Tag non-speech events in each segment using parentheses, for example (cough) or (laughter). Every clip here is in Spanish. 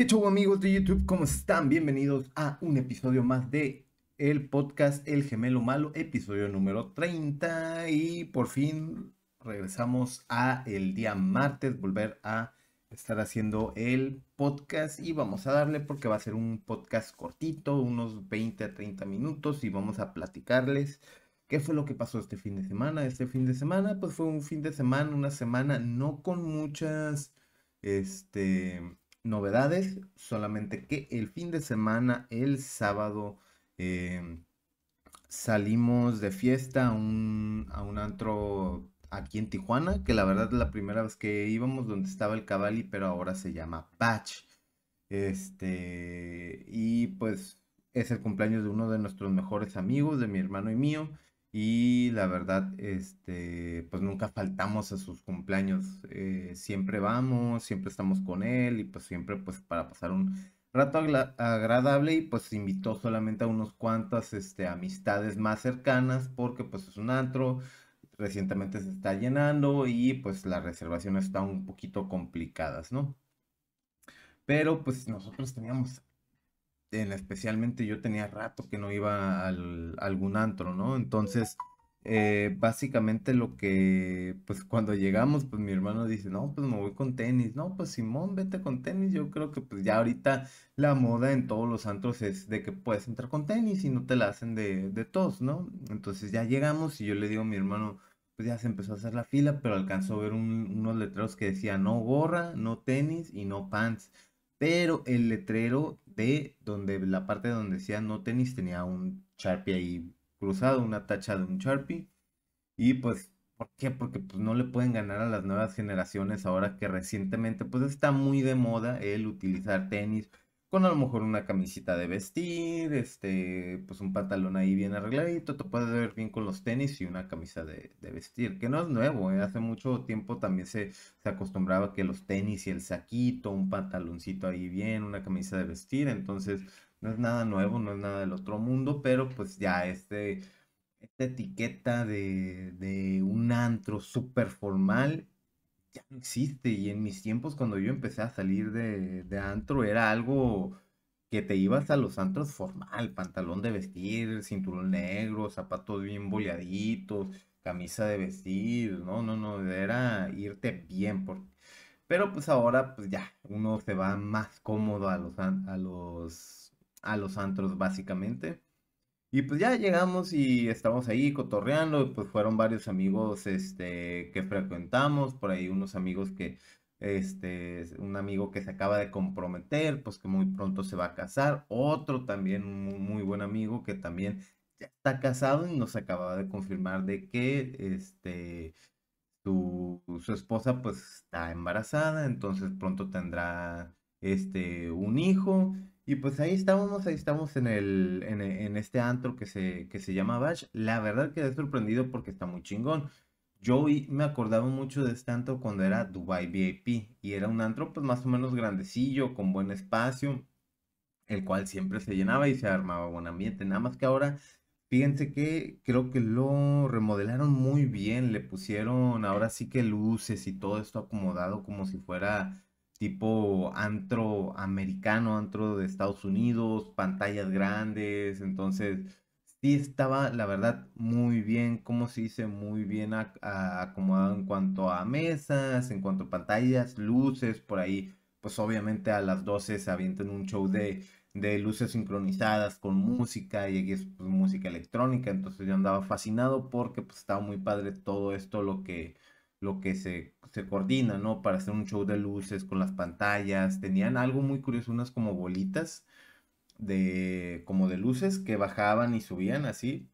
¿Qué amigos de YouTube? ¿Cómo están? Bienvenidos a un episodio más de el podcast El Gemelo Malo, episodio número 30 y por fin regresamos a el día martes, volver a estar haciendo el podcast y vamos a darle porque va a ser un podcast cortito, unos 20 a 30 minutos y vamos a platicarles qué fue lo que pasó este fin de semana. Este fin de semana pues fue un fin de semana, una semana no con muchas este novedades, solamente que el fin de semana, el sábado, em, salimos de fiesta a un, a un antro aquí en Tijuana, que la verdad es la primera vez que íbamos donde estaba el Cavalli, pero ahora se llama Patch. Este, y pues es el cumpleaños de uno de nuestros mejores amigos, de mi hermano y mío. Y la verdad, este, pues nunca faltamos a sus cumpleaños. Eh, siempre vamos, siempre estamos con él y pues siempre pues para pasar un rato agradable y pues invitó solamente a unos cuantas este, amistades más cercanas porque pues es un antro, recientemente se está llenando y pues las reservaciones están un poquito complicadas, ¿no? Pero pues nosotros teníamos, en especialmente yo tenía rato que no iba al, a algún antro, ¿no? Entonces, eh, básicamente lo que, pues cuando llegamos, pues mi hermano dice, no, pues me voy con tenis, no, pues Simón, vete con tenis, yo creo que pues ya ahorita la moda en todos los antros es de que puedes entrar con tenis y no te la hacen de, de todos, ¿no? Entonces ya llegamos y yo le digo a mi hermano, pues ya se empezó a hacer la fila, pero alcanzó a ver unos letreros que decían no gorra, no tenis y no pants. Pero el letrero de donde la parte donde decía no tenis tenía un Sharpie ahí cruzado, una tacha de un Sharpie. Y pues, ¿por qué? Porque pues no le pueden ganar a las nuevas generaciones ahora que recientemente pues está muy de moda el utilizar tenis con a lo mejor una camisita de vestir, este, pues un pantalón ahí bien arregladito, te puedes ver bien con los tenis y una camisa de, vestir, que no es nuevo, ¿eh? hace mucho tiempo también se, se acostumbraba que los tenis y el saquito, un pantaloncito ahí bien, una camisa de vestir, entonces no es nada nuevo, no es nada del otro mundo, pero pues ya este, esta etiqueta de, de un antro súper formal ya no existe. Y en mis tiempos, cuando yo empecé a salir de, de antro, era algo que te ibas a los antros formal, pantalón de vestir, cinturón negro, zapatos bien boleaditos, camisa de vestir, no, no, no, era irte bien, por... pero pues ahora pues ya, uno se va más cómodo a los, a los, a los antros básicamente. Y pues ya llegamos y estamos ahí cotorreando, pues fueron varios amigos este, que frecuentamos, por ahí unos amigos que, este, un amigo que se acaba de comprometer, pues que muy pronto se va a casar, otro también un muy buen amigo que también ya está casado y nos acaba de confirmar de que este, su, su esposa pues está embarazada, entonces pronto tendrá este, un hijo. Y pues ahí estábamos, ahí estamos en el, en, este antro que se, que se llama Bash. La verdad quedé sorprendido porque está muy chingón. Yo me acordaba mucho de este antro cuando era Dubai VIP y era un antro pues más o menos grandecillo, con buen espacio, el cual siempre se llenaba y se armaba buen ambiente. Nada más que ahora, fíjense que creo que lo remodelaron muy bien, le pusieron ahora sí que luces y todo esto acomodado como si fuera tipo antro americano, antro de Estados Unidos, pantallas grandes, entonces sí estaba, la verdad, muy bien, como se dice, muy bien acomodado en cuanto a mesas, en cuanto a pantallas, luces, por ahí, pues obviamente a las 12 se avientan un show de, de luces sincronizadas con música y es pues, música electrónica, entonces yo andaba fascinado porque pues estaba muy padre todo esto, lo que, lo que se se coordina, ¿no? Para hacer un show de luces con las pantallas. Tenían algo muy curioso, unas como bolitas de, como de luces que bajaban y subían así,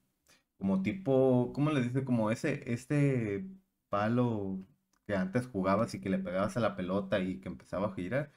como tipo, ¿cómo le dice? Como ese, este palo que antes jugabas y que le pegabas a la pelota y que empezaba a girar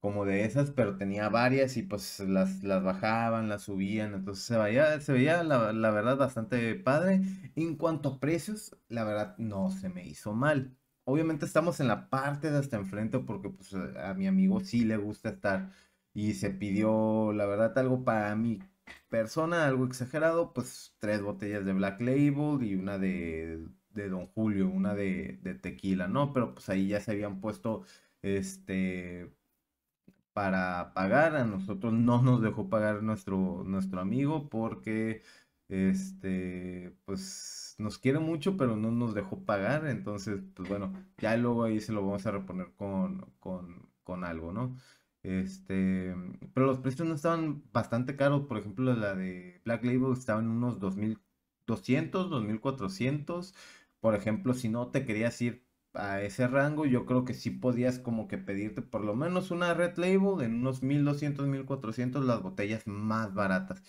como de esas, pero tenía varias y pues las, las bajaban, las subían, entonces se veía, se veía la, la, verdad bastante padre. En cuanto a precios, la verdad no se me hizo mal obviamente estamos en la parte de hasta enfrente porque pues, a mi amigo sí le gusta estar y se pidió, la verdad, algo para mi persona, algo exagerado, pues tres botellas de Black Label y una de, de Don Julio, una de, de, tequila, ¿no? Pero pues ahí ya se habían puesto, este, para pagar. A nosotros no nos dejó pagar nuestro, nuestro amigo porque, este, pues nos quiere mucho, pero no nos dejó pagar. Entonces, pues bueno, ya luego ahí se lo vamos a reponer con, con, con algo, ¿no? Este, pero los precios no estaban bastante caros. Por ejemplo, la de Black Label estaba en unos 2200, 2400. Por ejemplo, si no te querías ir a ese rango, yo creo que sí podías como que pedirte por lo menos una Red Label en unos 1200, 1400 las botellas más baratas.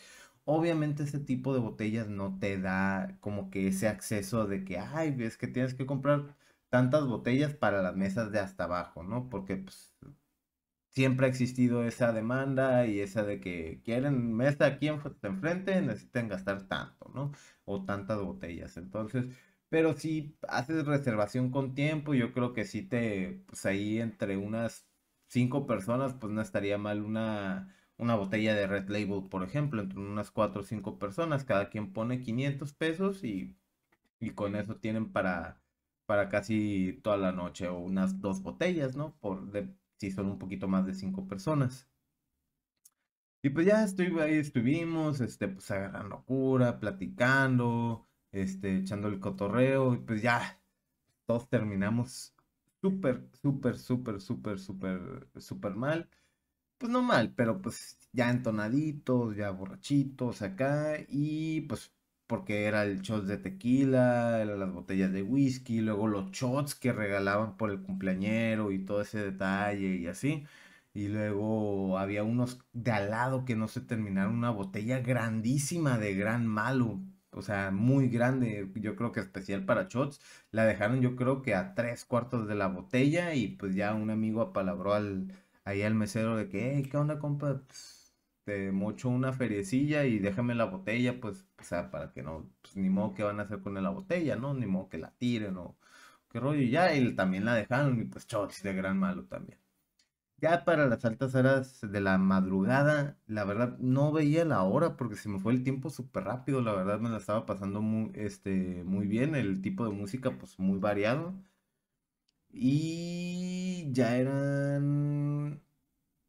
Obviamente ese tipo de botellas no te da como que ese acceso de que, ay, ves que tienes que comprar tantas botellas para las mesas de hasta abajo, ¿no? Porque pues, siempre ha existido esa demanda y esa de que quieren mesa aquí enfrente, necesitan gastar tanto, ¿no? O tantas botellas. Entonces, pero si haces reservación con tiempo, yo creo que sí te, pues ahí entre unas cinco personas, pues no estaría mal una, una botella de Red Label, por ejemplo, entre unas cuatro o cinco personas, cada quien pone 500 pesos y, y con eso tienen para, para casi toda la noche o unas dos botellas, ¿no? Por, de, si son un poquito más de cinco personas. Y pues ya estoy, ahí estuvimos, este, pues agarrando cura, platicando, este, echando el cotorreo, y pues ya, todos terminamos súper, súper, súper, súper, súper, súper mal. Pues no mal, pero pues ya entonaditos, ya borrachitos acá, y pues porque era el shot de tequila, las botellas de whisky, luego los shots que regalaban por el cumpleañero y todo ese detalle y así. Y luego había unos de al lado que no se terminaron, una botella grandísima de gran malo, o sea, muy grande, yo creo que especial para shots. La dejaron yo creo que a tres cuartos de la botella y pues ya un amigo apalabró al, ahí al mesero de que, hey, ¿qué onda, compa? Pues, te mocho una feriecilla y déjame la botella, pues, o sea, para que no, pues ni modo que van a hacer con la botella, ¿no? Ni modo que la tiren o qué rollo. Y ya, y también la dejaron y pues shots de gran malo también. Ya para las altas horas de la madrugada, la verdad no veía la hora porque se me fue el tiempo súper rápido, la verdad me la estaba pasando muy, este, muy bien, el tipo de música pues muy variado. Y ya eran,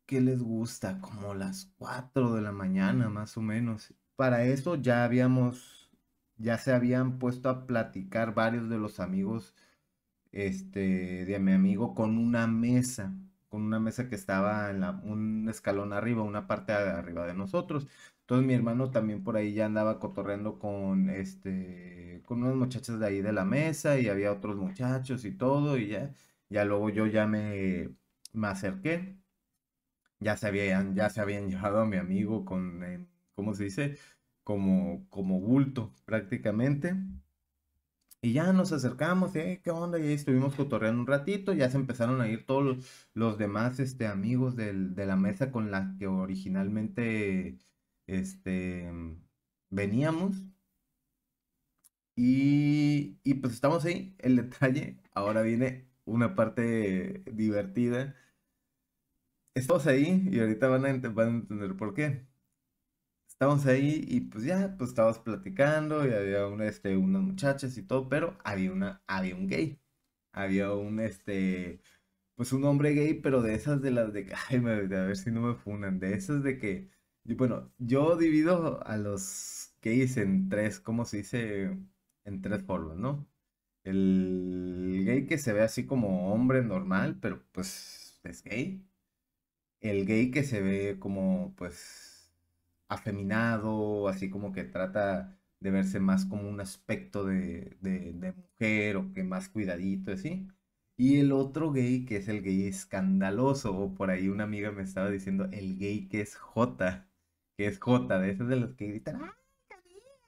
¿qué les gusta? Como las 4 de la mañana más o menos. Para eso ya habíamos, ya se habían puesto a platicar varios de los amigos, este, de mi amigo con una mesa con una mesa que estaba en la, un escalón arriba, una parte de arriba de nosotros. Entonces mi hermano también por ahí ya andaba cotorreando con este, con unas muchachas de ahí de la mesa y había otros muchachos y todo y ya, ya luego yo ya me, me acerqué. Ya se habían, ya se habían (laughs) llevado a mi amigo con, ¿cómo se dice? Como, como bulto prácticamente. Y ya nos acercamos, ¿eh? ¿Qué onda? Y ahí estuvimos cotorreando un ratito, ya se empezaron a ir todos los, demás este, amigos de la mesa con la que originalmente este, veníamos. Y, y pues estamos ahí, el detalle, ahora viene una parte divertida. Estamos ahí y ahorita van a entender por qué estábamos ahí y pues ya, pues estábamos platicando y había una, este, unas muchachas y todo, pero había una, había un gay. Había un, este, pues un hombre gay, pero de esas de las de, ay, a ver si no me funan, de esas de que, bueno, yo divido a los gays en tres, ¿cómo se dice? En tres formas, ¿no? El gay que se ve así como hombre normal, pero pues es gay. El gay que se ve como, pues, afeminado, así como que trata de verse más como un aspecto de, mujer o que más cuidadito, así. Y el otro gay que es el gay escandaloso, o por ahí una amiga me estaba diciendo el gay que es J, que es J, de esos de los que gritan, ¡ay,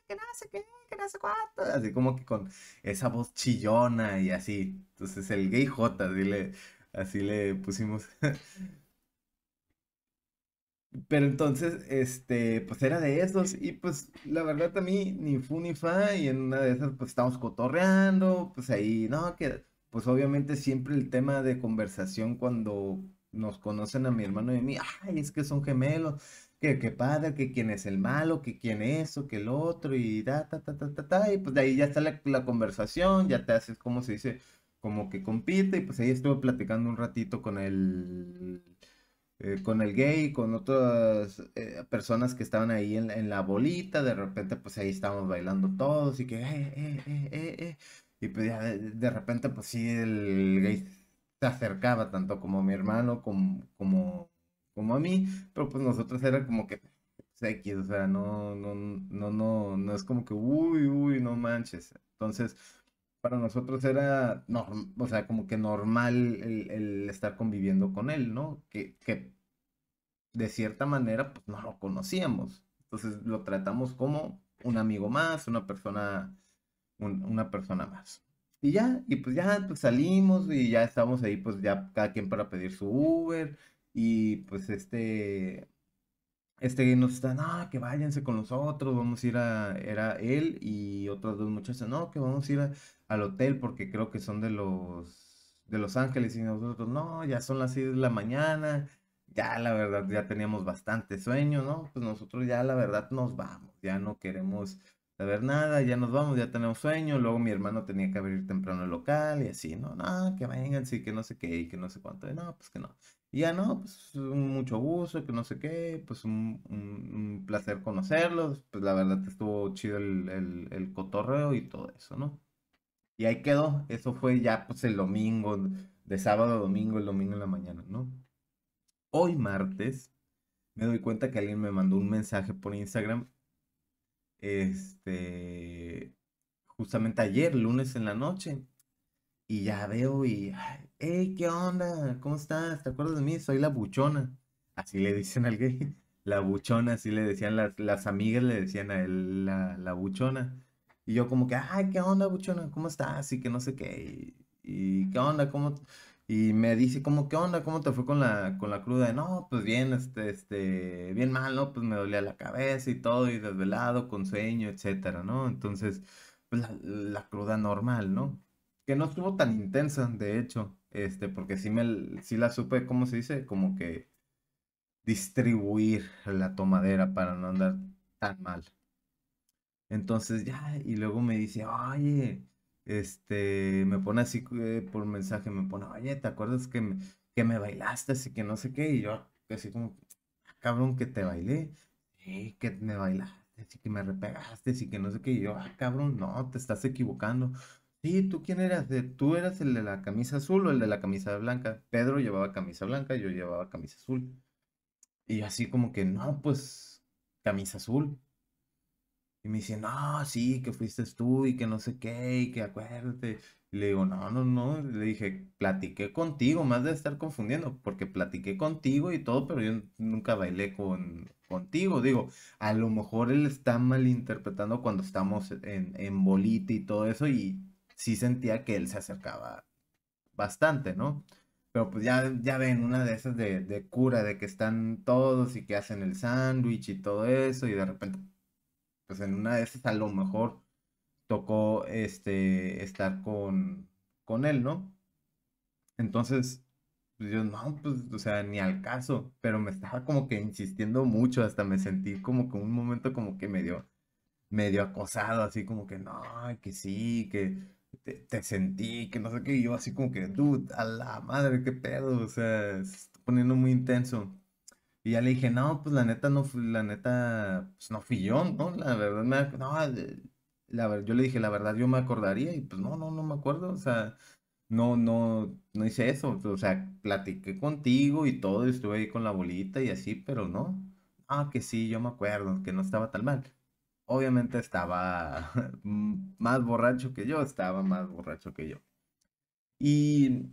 que no sé qué, que no sé cuánto! Así como que con esa voz chillona y así. Entonces el gay J, así así le pusimos. (laughs) Pero entonces, este, pues era de esos. Y pues la verdad a mí ni fu ni fa. Y en una de esas pues estamos cotorreando. Pues ahí, no, que pues obviamente siempre el tema de conversación cuando nos conocen a mi hermano y a mí, ay, es que son gemelos. Que, que padre, que quién es el malo, que quién es eso, que el otro, y da, ta, ta, ta, ta, ta, y pues de ahí ya está la, la conversación, ya te haces, como se dice? Como que compite, y pues ahí estuve platicando un ratito con el eh, con el gay, con otras eh, personas que estaban ahí en, la bolita, de repente pues ahí estábamos bailando todos y que, eh, eh, y pues ya de, repente pues sí, el gay se acercaba tanto como mi hermano como, como, como a mí, pero pues nosotros era como que X, o sea, no, no, no, no, no es como que, uy, uy, no manches. Entonces, para nosotros era, o sea, como que normal el, estar conviviendo con él, ¿no? Que, que de cierta manera, pues no lo conocíamos. Entonces lo tratamos como un amigo más, una persona, una persona más. Y ya, y pues ya pues salimos y ya estamos ahí, pues ya cada quien para pedir su Uber. Y pues este, este nos está, no, que váyanse con nosotros, vamos a ir a, era él y otros dos muchachos, no, que vamos a ir al hotel porque creo que son de los, de Los Ángeles y nosotros, no, ya son las 6 de la mañana, ya la verdad ya teníamos bastante sueño, ¿no? Pues nosotros ya la verdad nos vamos, ya no queremos saber nada, ya nos vamos, ya tenemos sueño, luego mi hermano tenía que abrir temprano el local y así, no, no, que vengan, sí, que no sé qué y que no sé cuánto, no, pues que no. Y ya no, pues mucho gusto, que no sé qué, pues un, placer conocerlos, pues la verdad estuvo chido el, el, cotorreo y todo eso, ¿no? Y ahí quedó, eso fue ya pues el domingo, de sábado a domingo, el domingo en la mañana, ¿no? Hoy martes me doy cuenta que alguien me mandó un mensaje por Instagram, este, justamente ayer, lunes en la noche, y ya veo y, hey, ¿qué onda? ¿Cómo estás? ¿Te acuerdas de mí? Soy la buchona. Así le dicen al gay. La buchona, así le decían las, las amigas, le decían a él la, la buchona. Y yo como que, ay, ¿qué onda, buchona? ¿Cómo estás? Y que no sé qué. Y, ¿qué onda? ¿Cómo? Y me dice como, ¿qué onda? ¿Cómo te fue con la, con la cruda? no, pues bien, este, este, bien mal, ¿no? Pues me dolía la cabeza y todo, y desvelado, con sueño, etcétera, ¿no? Entonces, pues la, la cruda normal, ¿no? que no estuvo tan intensa, de hecho, este, porque sí, me, sí la supe, ¿cómo se dice? Como que distribuir la tomadera para no andar tan mal. Entonces ya, y luego me dice, oye, este, me pone así eh, por mensaje, me pone, oye, ¿te acuerdas que me, que me bailaste así que no sé qué? Y yo así como, ah, cabrón, que te bailé, que me bailaste, así que me repegaste, así que no sé qué, y yo, ah, cabrón, no, te estás equivocando. Sí, ¿tú quién eras? ¿Tú eras el de la camisa azul o el de la camisa blanca? Pedro llevaba camisa blanca, yo llevaba camisa azul. Y así como que, no, pues, camisa azul. Y me dice, no, sí, que fuiste tú y que no sé qué, y que acuérdate. Le digo, no, no, no. Le dije, platiqué contigo, más de estar confundiendo, porque platiqué contigo y todo, pero yo nunca bailé con, contigo. Digo, a lo mejor él está malinterpretando cuando estamos en, en bolita y todo eso, y sí sentía que él se acercaba bastante, ¿no? Pero pues ya, ya ven, una de esas de, cura, de que están todos y que hacen el sándwich y todo eso, y de repente, pues en una de esas a lo mejor tocó este, estar con, con él, ¿no? Entonces, pues yo no, pues, o sea, ni al caso, pero me estaba como que insistiendo mucho, hasta me sentí como que un momento como que medio, medio acosado, así como que no, que sí, que te, sentí, que no sé qué, y yo así como que, dude, a la madre, qué pedo, o sea, se está poniendo muy intenso. Y ya le dije, no, pues la neta no fui, la neta, pues no fui yo, ¿no? La verdad, me, no, la verdad, yo le dije, la verdad, yo me acordaría, y pues no, no, no me acuerdo, o sea, no, no, no hice eso, o sea, platiqué contigo y todo, estuve ahí con la bolita y así, pero no, ah, que sí, yo me acuerdo, que no estaba tan mal obviamente estaba (laughs) más borracho que yo, estaba más borracho que yo. Y,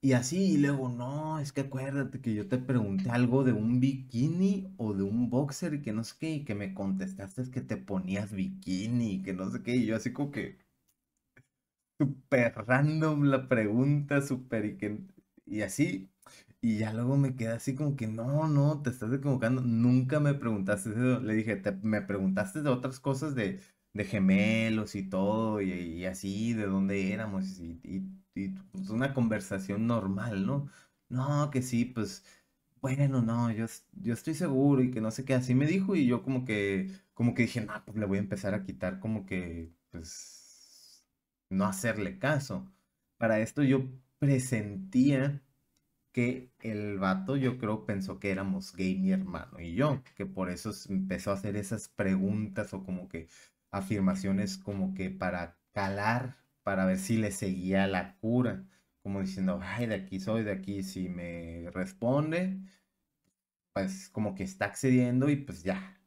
y así, y luego, no, es que acuérdate que yo te pregunté algo de un bikini o de un boxer y que no sé qué, y que me contestaste es que te ponías bikini y que no sé qué, y yo así como que súper random la pregunta, súper y que, y así, y ya luego me quedé así como que, no, no, te estás equivocando. Nunca me preguntaste eso. Le dije, me preguntaste de otras cosas de, de gemelos y todo, y, así, de dónde éramos, y, pues, una conversación normal, ¿no? No, que sí, pues, bueno, no, yo, yo estoy seguro y que no sé qué, así me dijo, y yo como que, como que dije, no, pues le voy a empezar a quitar como que, pues, no hacerle caso. Para esto yo presentía que el vato yo creo pensó que éramos gay mi hermano y yo, que por eso empezó a hacer esas preguntas o como que afirmaciones como que para calar, para ver si le seguía la cura, como diciendo, ay, de aquí soy, de aquí, si me responde, pues como que está accediendo y pues ya,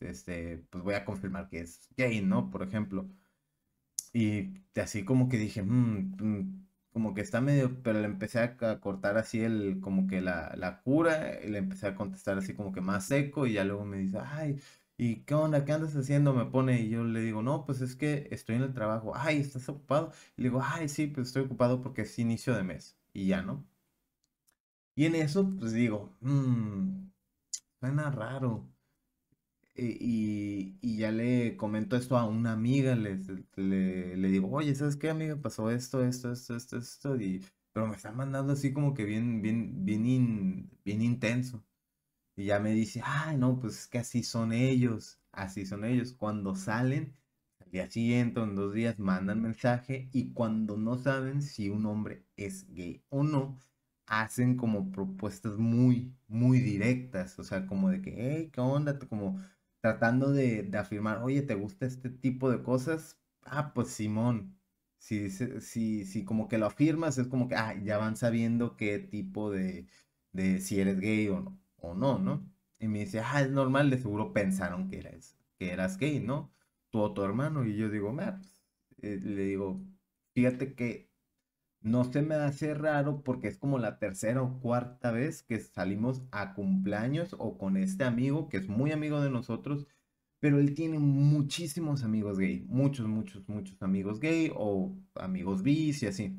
este, pues voy a confirmar que es gay, ¿no? Por ejemplo. Y así como que dije, mm, mm, como que está medio, pero le empecé a cortar así el, como que la, la cura, y le empecé a contestar así como que más seco, y ya luego me dice, ay, ¿y qué onda? ¿Qué andas haciendo? Me pone, y yo le digo, no, pues es que estoy en el trabajo, ay, ¿estás ocupado? Y le digo, ay, sí, pues estoy ocupado porque es inicio de mes, y ya, ¿no? Y en eso, pues digo, mmm, suena raro. Y, y, ya le comento esto a una amiga, le, le, digo, oye, ¿sabes qué, amiga? Pasó esto, esto, esto, esto, esto, y, pero me está mandando así como que bien, bien, bien, bien intenso. Y ya me dice, ay, no, pues es que así son ellos, así son ellos. Cuando salen, al día siguiente en dos días mandan mensaje y cuando no saben si un hombre es gay o no, hacen como propuestas muy, muy directas, o sea, como de que, hey, ¿qué onda? Como tratando de, afirmar, oye, ¿te gusta este tipo de cosas? Ah, pues Simón, si, si, si como que lo afirmas, es como que, ah, ya van sabiendo qué tipo de, de si eres gay o no, o no, ¿no? Y me dice, ah, es normal, de seguro pensaron que eras, que eras gay, ¿no? Tú o tu hermano. Y yo digo, pues, eh", le digo, fíjate que no se me hace raro porque es como la tercera o cuarta vez que salimos a cumpleaños o con este amigo que es muy amigo de nosotros, pero él tiene muchísimos amigos gay, muchos, muchos, muchos amigos gay o amigos bis y así.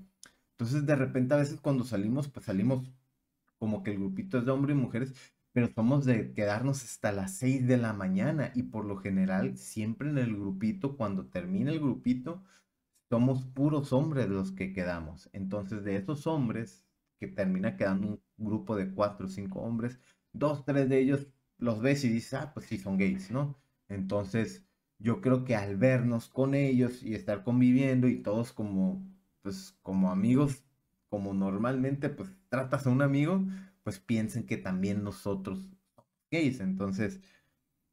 Entonces de repente a veces cuando salimos, pues salimos como que el grupito es de hombres y mujeres, pero somos de quedarnos hasta las 6 de la mañana y por lo general siempre en el grupito, cuando termina el grupito, somos puros hombres los que quedamos. Entonces, de esos hombres, que termina quedando un grupo de cuatro o cinco hombres, dos, tres de ellos los ves y dices, ah, pues sí, son gays, ¿no? Entonces, yo creo que al vernos con ellos y estar conviviendo y todos como, pues, como amigos, como normalmente, pues, tratas a un amigo, pues piensen que también nosotros somos gays. Entonces,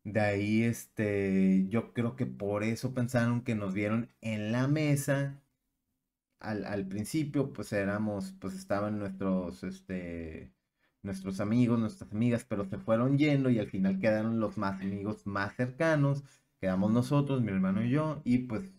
de ahí, este, yo creo que por eso pensaron que nos vieron en la mesa. Al, principio, pues éramos, pues estaban nuestros, este, nuestros amigos, nuestras amigas, pero se fueron yendo y al final quedaron los más amigos más cercanos. Quedamos nosotros, mi hermano y yo, y pues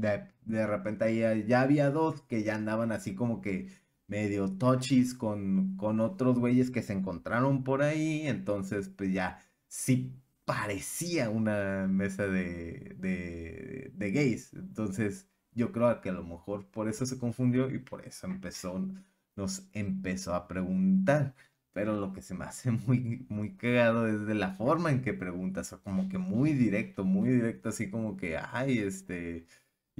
de, repente ahí ya había dos que ya andaban así como que medio tochis con, con otros güeyes que se encontraron por ahí. Entonces, pues ya sí parecía una mesa de, de, gays. Entonces, yo creo que a lo mejor por eso se confundió y por eso empezó, nos empezó a preguntar. Pero lo que se me hace (laughs) muy, muy cagado es de la forma en que preguntas, o como que muy directo, muy directo, así como que, ay, este,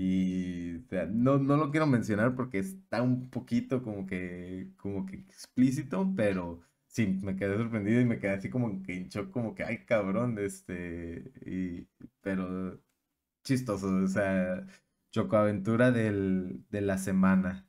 y no, no lo quiero mencionar porque está un poquito como que, como que explícito, pero sí, me quedé sorprendido y me quedé así como que shock, como que, ay, cabrón, este, y, pero chistoso, o sea, chocoaventura del, de la semana.